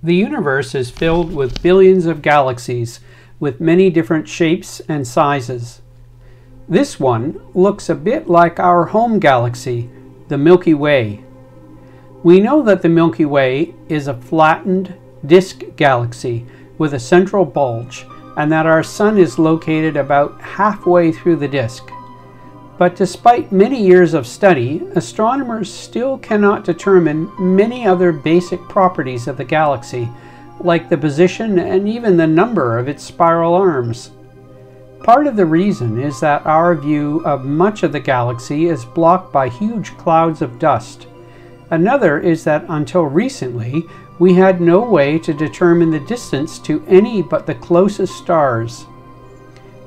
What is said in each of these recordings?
The universe is filled with billions of galaxies with many different shapes and sizes. This one looks a bit like our home galaxy, the Milky Way. We know that the Milky Way is a flattened disk galaxy with a central bulge and that our Sun is located about halfway through the disk. But despite many years of study, astronomers still cannot determine many other basic properties of the galaxy, like the position and even the number of its spiral arms. Part of the reason is that our view of much of the galaxy is blocked by huge clouds of dust. Another is that until recently, we had no way to determine the distance to any but the closest stars.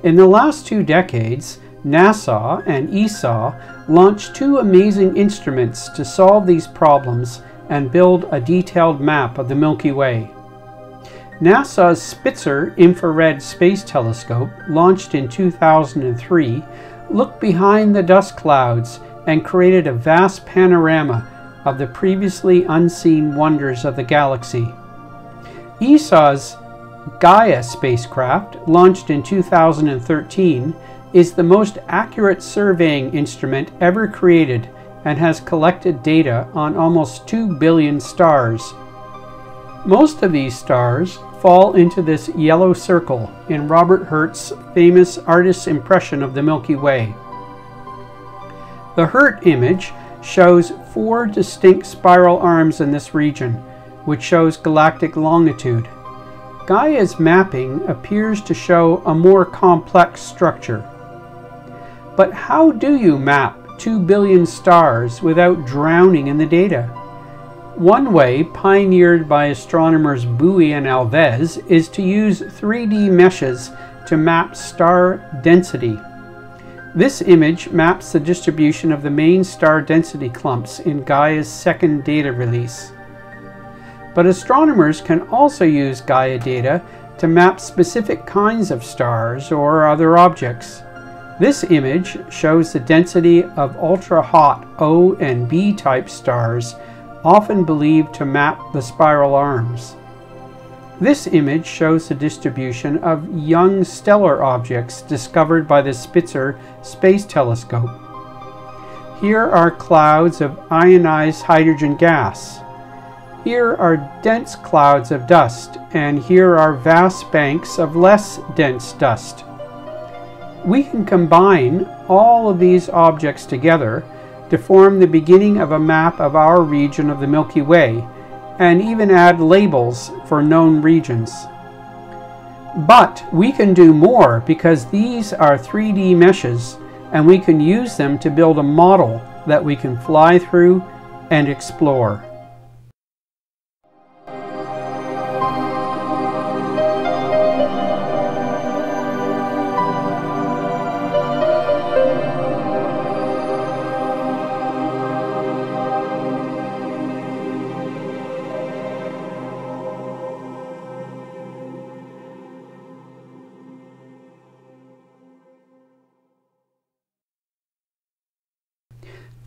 In the last two decades, NASA and ESA launched two amazing instruments to solve these problems and build a detailed map of the Milky Way. NASA's Spitzer Infrared Space Telescope, launched in 2003, looked behind the dust clouds and created a vast panorama of the previously unseen wonders of the galaxy. ESA's Gaia spacecraft, launched in 2013, is the most accurate surveying instrument ever created and has collected data on almost 2 billion stars. Most of these stars fall into this yellow circle in Robert Hurt's famous artist's impression of the Milky Way. The Hirt image shows four distinct spiral arms in this region, which shows galactic longitude. Gaia's mapping appears to show a more complex structure. But how do you map 2 billion stars without drowning in the data? One way, pioneered by astronomers Bouy and Alves, is to use 3D meshes to map star density. This image maps the distribution of the main star density clumps in Gaia's second data release. But astronomers can also use Gaia data to map specific kinds of stars or other objects. This image shows the density of ultra-hot O and B type stars, often believed to map the spiral arms. This image shows the distribution of young stellar objects discovered by the Spitzer Space Telescope. Here are clouds of ionized hydrogen gas. Here are dense clouds of dust, and here are vast banks of less dense dust. We can combine all of these objects together to form the beginning of a map of our region of the Milky Way and even add labels for known regions. But we can do more because these are 3D meshes and we can use them to build a model that we can fly through and explore.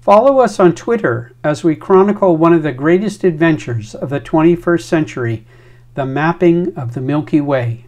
Follow us on Twitter as we chronicle one of the greatest adventures of the 21st century, the mapping of the Milky Way.